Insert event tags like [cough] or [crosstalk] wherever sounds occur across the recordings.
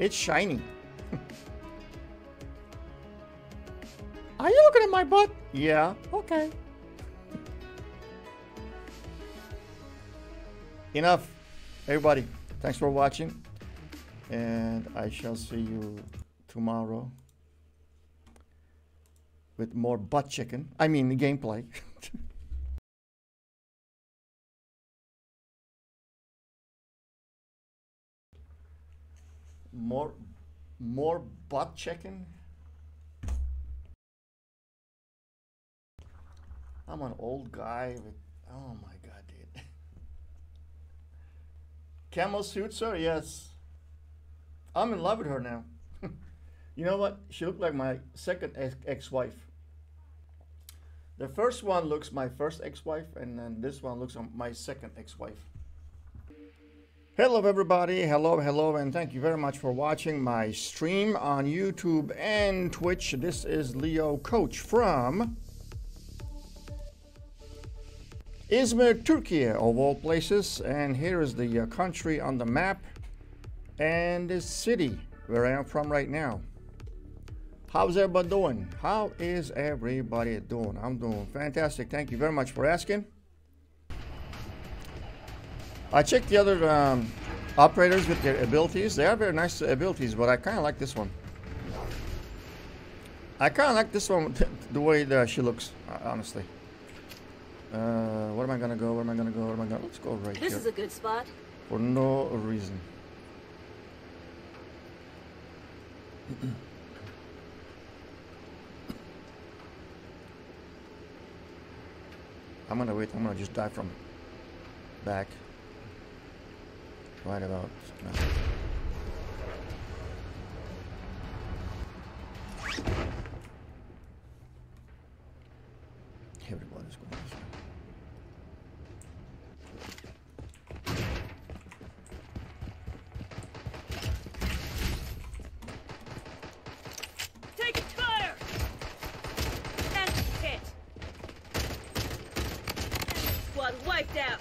It's shiny. [laughs] Are you looking at my butt? Yeah, okay. Enough, everybody. Thanks for watching. And I shall see you tomorrow with more butt chicken. I mean, the gameplay. [laughs] more, more butt checking. I'm an old guy with. Oh my god, dude. [laughs] Camel suit, sir? Yes. I'm in love with her now. [laughs] you know what? She looked like my second ex-wife. The first one looks my first ex-wife, and then this one looks on my second ex-wife. Hello everybody, hello, hello, and thank you very much for watching my stream on YouTube and Twitch. This is Leo Koach from Izmir, Turkey, of all places, and here is the uh, country on the map and the city where I am from right now. How's everybody doing? How is everybody doing? I'm doing fantastic. Thank you very much for asking. I checked the other um, operators with their abilities. They are very nice abilities, but I kind of like this one. I kind of like this one, [laughs] the way that she looks, honestly. Uh, where am I gonna go? Where am I gonna go? Where am I gonna? Let's go right this here. This is a good spot. For no reason. [clears throat] I'm gonna wait. I'm gonna just die from back. Right about uh, now. Everybody's going this way. Taking fire! And hit! Wiped out!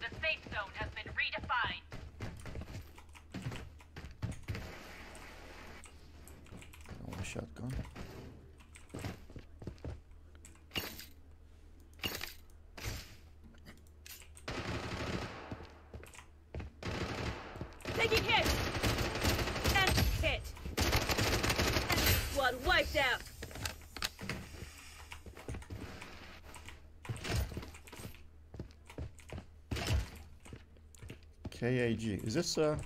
The safe zone has been redefined. I want a shotgun. Taking hit! And hit! Squad wiped out! KAG. Is this, uh,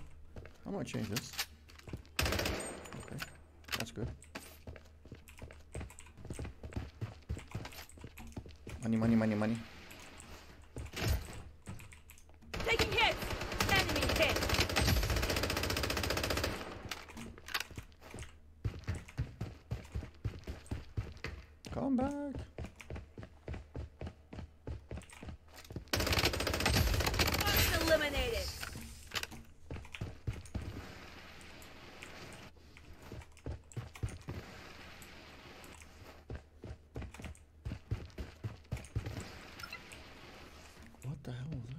I'm gonna change this. Okay, that's good. Money, money, money, money. Taking hit! Enemy hit! Come back. Target eliminated! What the hell is that?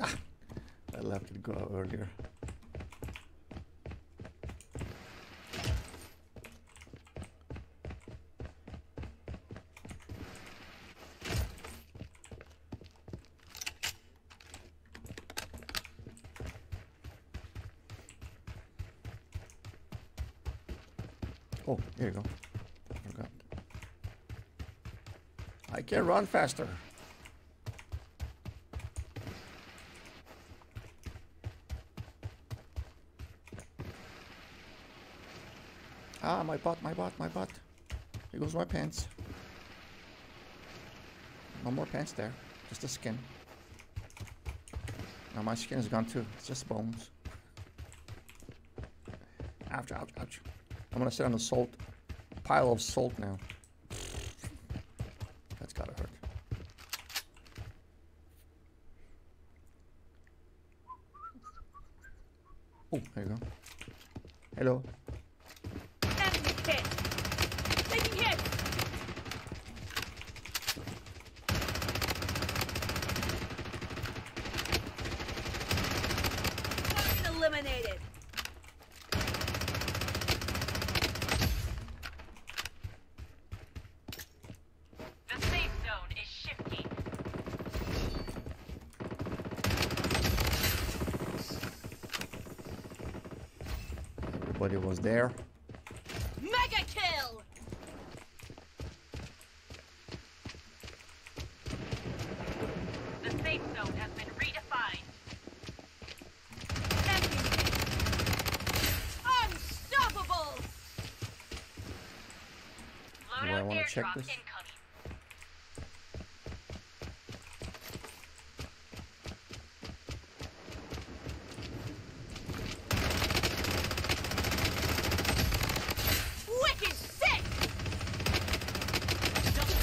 Ah, I left it go earlier. Oh, here you go. Forgot. I can run faster. Ah, my butt, my butt, my butt. Here goes my pants. No more pants there. Just the skin. Now my skin is gone too. It's just bones. Ouch, ouch, ouch. I'm gonna sit on the salt pile of salt now. That's gotta hurt. Oh, there you go. Hello. Everybody was there. Mega kill. The safe zone has been redefined. Unstoppable. Do I wanna check airdrop this?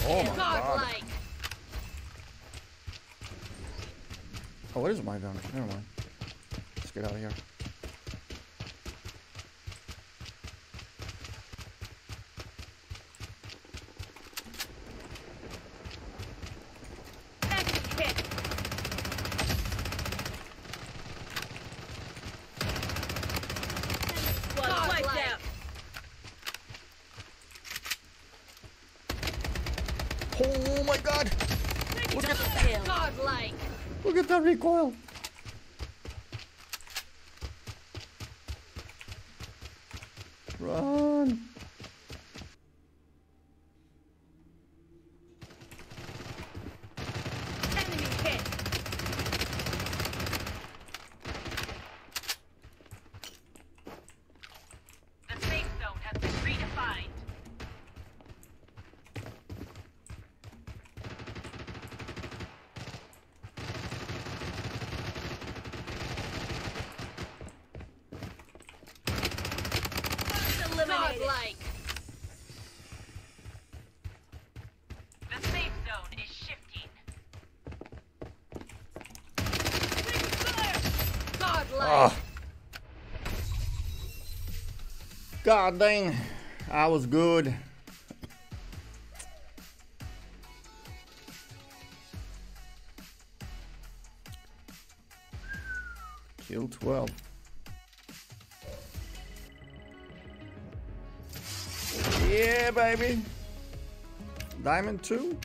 Oh my god. Oh, it is my gun. Never mind. Let's get out of here. Enemy hit. Squad wiped out. Oh my god! Look at the. Godlike. Look at that recoil! Run! Enemy hit. The safe zone has been redefined. Eliminated. The safe zone is shifting. Ah. God dang, I was good. Kill 12. Yeah, baby. Diamond 2.